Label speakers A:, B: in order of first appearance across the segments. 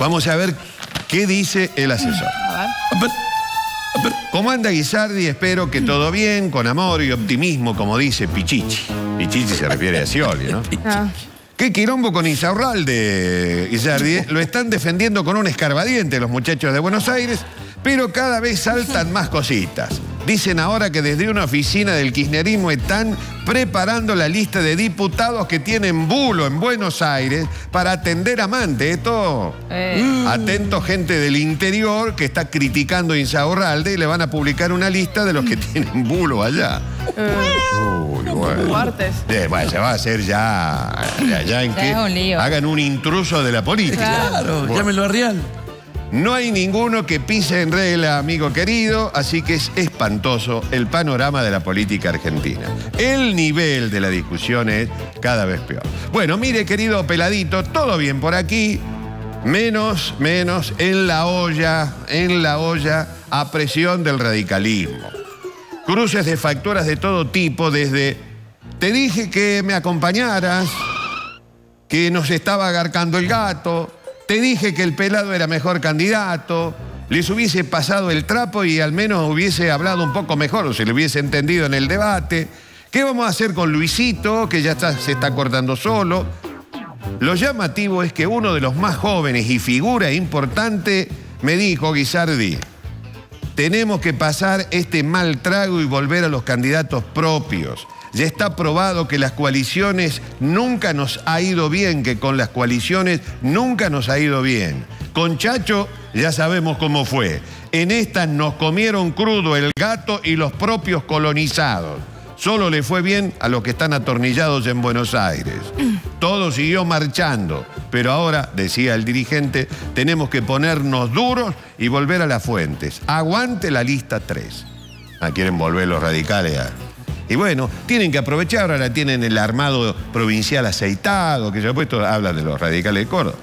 A: Vamos a ver qué dice el asesor. ¿Cómo anda Guisardi? Espero que todo bien, con amor y optimismo, como dice Pichichi. Pichichi se refiere a Scioli, ¿no?
B: Ah.
A: ¿Qué quilombo con Insaurralde, Guisardi? eh? Lo están defendiendo con un escarbadiente los muchachos de Buenos Aires, pero cada vez saltan más cositas. Dicen ahora que desde una oficina del kirchnerismo están preparando la lista de diputados que tienen bulo en Buenos Aires para atender a Mante. Esto,
B: Eh.
A: atento gente del interior que está criticando a Insaurralde y le van a publicar una lista de los que tienen bulo allá. Uy, bueno. Eh, se va a hacer ya, ya, ya en
B: Ya
A: que
B: es un lío.
A: hagan un intruso de la política.
C: Claro,
A: Bueno.
C: llámelo a Real.
A: No hay ninguno que pise en regla, amigo querido, así que es espantoso el panorama de la política argentina. El nivel de la discusión es cada vez peor. Bueno, mire, querido peladito, todo bien por aquí, menos, menos en la olla, en la olla a presión del radicalismo. Cruces de facturas de todo tipo, desde te dije que me acompañaras, que nos estaba agarcando el gato, te dije que el pelado era mejor candidato, les hubiese pasado el trapo y al menos hubiese hablado un poco mejor o se le hubiese entendido en el debate. ¿Qué vamos a hacer con Luisito, que ya se está cortando solo? Lo llamativo es que uno de los más jóvenes y figura importante me dijo, Guisardi, tenemos que pasar este mal trago y volver a los candidatos propios. Ya está probado que las coaliciones nunca nos ha ido bien, que con las coaliciones nunca nos ha ido bien. Con Chacho ya sabemos cómo fue. En esta nos comieron crudo el gato y los propios colonizados. Solo le fue bien a los que están atornillados en Buenos Aires. Todo siguió marchando, pero ahora, decía el dirigente, tenemos que ponernos duros y volver a las fuentes. Aguante la lista 3. Ah, quieren volver los radicales a... Y bueno, tienen que aprovechar, ahora tienen el armado provincial aceitado, que ya puesto, hablan de los radicales de Córdoba.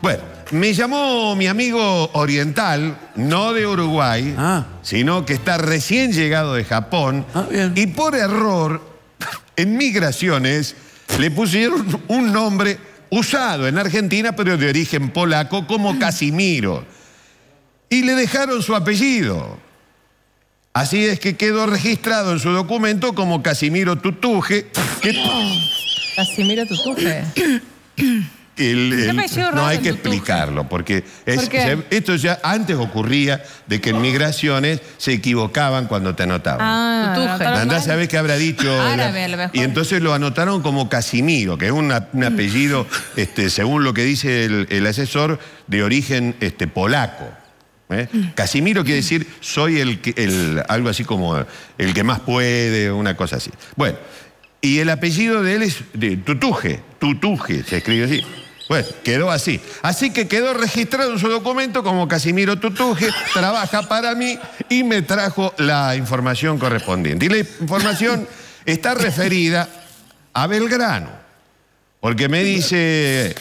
A: Bueno, me llamó mi amigo oriental, no de Uruguay,
C: Ah.
A: sino que está recién llegado de Japón,
C: Ah, bien.
A: y por error, en migraciones, le pusieron un nombre usado en Argentina, pero de origen polaco, como Casimiro. Y le dejaron su apellido. Así es que quedó registrado en su documento como Casimiro Tutuje, que
B: Casimiro Tutuje.
A: el- el-
B: apellido
A: no hay que explicarlo, porque es-
B: ¿Por qué?
A: se- esto ya antes ocurría de que en migraciones se equivocaban cuando te anotaban.
B: Ah,
A: Andá saber qué habrá dicho.
B: Árabe,
A: la-
B: a lo mejor.
A: y entonces lo anotaron como Casimiro, que es una- un apellido, este, según lo que dice el, el asesor, de origen este, polaco. ¿eh? Casimiro quiere decir soy el, algo así como el que más puede, una cosa así. Bueno, y el apellido de él es de Tutuje, Tutuje, se escribe así. Bueno, quedó así. Así que quedó registrado en su documento como Casimiro Tutuje, trabaja para mí y me trajo la información correspondiente. Y la información está referida a Belgrano. Porque me dice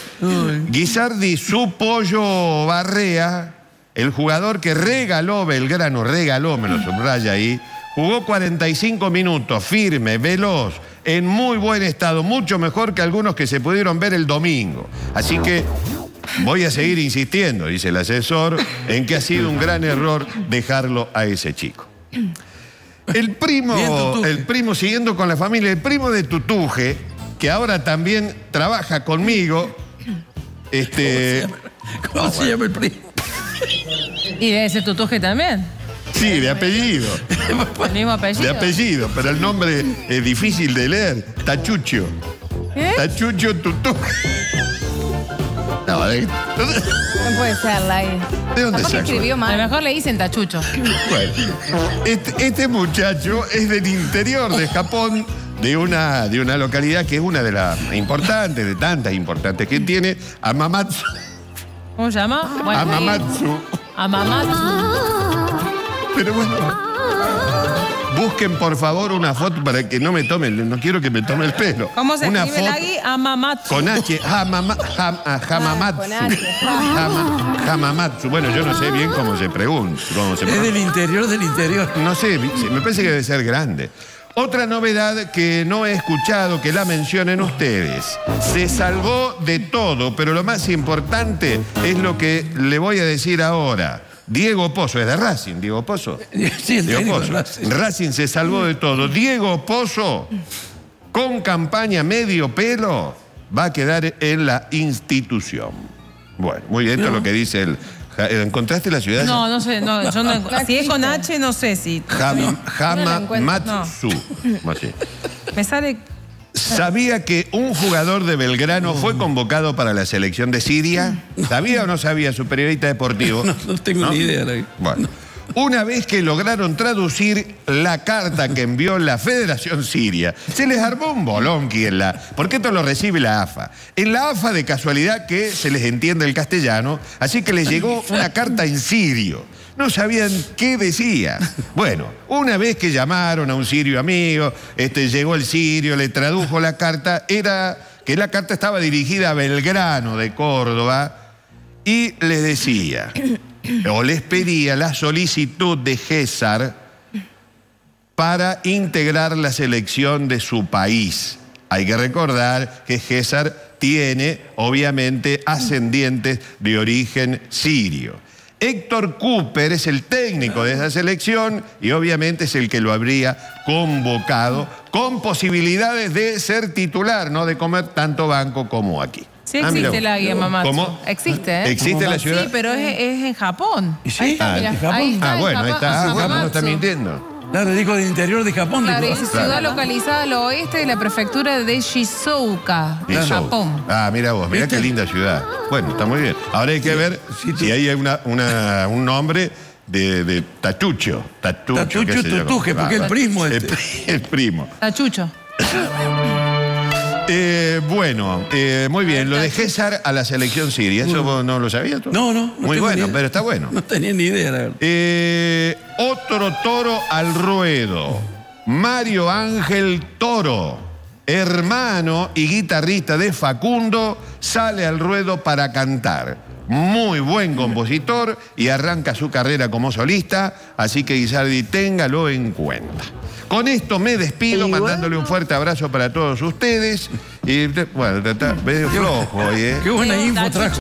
A: Guisardi, su pollo Barrea, el jugador que regaló Belgrano, regaló, me lo subraya ahí, jugó 45 minutos, firme, veloz, en muy buen estado, mucho mejor que algunos que se pudieron ver el domingo. Así que voy a seguir insistiendo, dice el asesor, en que ha sido un gran error dejarlo a ese chico. El primo, el primo, siguiendo con la familia, el primo de Tutuje, que ahora también trabaja conmigo, este,
C: ¿Cómo se llama el primo?
B: Y de ese Tutuje también.
A: Sí, de apellido,
B: El mismo apellido.
A: de apellido, pero el nombre es difícil de leer, Tachucho.
B: ¿Qué?
A: Tachucho Tutuje. No, ¿de,
D: No puede ser, Lai.
A: de dónde sacó?
D: escribió
B: A lo
D: mal.
B: mejor le dicen tachucho.
A: Bueno, este, este muchacho es del interior de Japón, de una, de una localidad que es una de las importantes, de tantas importantes que tiene, Amamatsu.
B: ¿Cómo se llama?
A: Amamatsu.
B: Amamatsu.
A: Pero bueno. Busquen por favor una foto para que no me tomen, no quiero que me tome el pelo.
B: ¿Cómo se
A: una
B: escribe
A: foto
B: Lagui? Amamatsu.
A: con H, Hamama- Ham- ah, Hamamatsu.
D: con H.
A: Hama- Hamamatsu. Bueno, yo no sé bien cómo se pregunta. Cómo se
C: Es del interior del interior.
A: No sé, me parece que debe ser grande. Otra novedad que no he escuchado que la mencionen ustedes. Se salvó de todo, pero lo más importante es lo que le voy a decir ahora. Diego Pozo, es de Racing, Diego Pozo.
C: Sí,
A: Diego Pozo.
C: de Racing.
A: Racing se salvó de todo. Diego Pozo, con campaña medio pelo, va a quedar en la institución. Bueno, muy bien, esto es lo que dice el... ¿Encontraste la ciudad?
B: No, no sé. No, yo no- si es con H, no sé si.
A: Jama, Matsu. Así.
B: Me sale.
A: ¿Sabía que un jugador de Belgrano fue convocado para la selección de Siria? ¿Sabía o no sabía su periodista deportivo?
C: No, no tengo ni idea. la-
A: Bueno, una vez que lograron traducir la carta que envió la Federación Siria, se les armó un bolonqui en la... Porque esto lo recibe la AFA. En la AFA, de casualidad, que se les entiende el castellano, así que les llegó una carta en sirio. No sabían qué decía. Bueno, una vez que llamaron a un sirio amigo, este, llegó el sirio, le tradujo la carta, era que la carta estaba dirigida a Belgrano de Córdoba y les decía, o les pedía la solicitud de César para integrar la selección de su país. Hay que recordar que César tiene, obviamente, ascendientes de origen sirio. Héctor Cooper es el técnico de esa selección y obviamente es el que lo habría convocado con posibilidades de ser titular, no de comer tanto banco como aquí.
B: Sí
A: Ah,
B: existe la guía Mamatsu.
A: ¿Cómo?
B: Existe, ¿eh?
A: ¿Existe la
B: Sí,
A: ciudad?
B: pero es, es en Japón.
C: ¿Y sí?
B: Ahí está,
A: Ah,
B: mira.
C: ¿en Japón?
B: Ahí está,
A: Ah,
B: en
A: bueno, ahí está. Ah, bueno, no está mintiendo.
C: Claro, dijo del interior de Japón.
B: Claro,
C: dijo.
B: dice ciudad localizada al oeste de la prefectura de Shizuoka,
A: Eso.
B: Japón.
A: Ah, mira vos, mira qué linda ciudad. Bueno, está muy bien. Ahora hay que ver
C: sí,
A: si hay una, una- un nombre de, de Tachucho. Tachucho,
C: Tachucho. Tutuje, porque
A: Ah,
C: el primo
A: El,
C: este.
A: el primo.
B: Tachucho.
A: Eh, bueno, eh, muy bien. Lo de César a la selección siria, ¿eso vos no lo sabías tú?
C: No, no. no
A: Muy bueno, pero está bueno.
C: No tenía ni idea, la verdad.
A: Eh, otro toro al ruedo. Mario Ángel Toro, hermano y guitarrista de Facundo, sale al ruedo para cantar. Muy buen compositor y arranca su carrera como solista, así que Guisardi, téngalo en cuenta. Con esto me despido, mandándole un fuerte abrazo para todos ustedes. Y bueno, está medio flojo hoy, ¿eh?
C: Qué buena info trajo.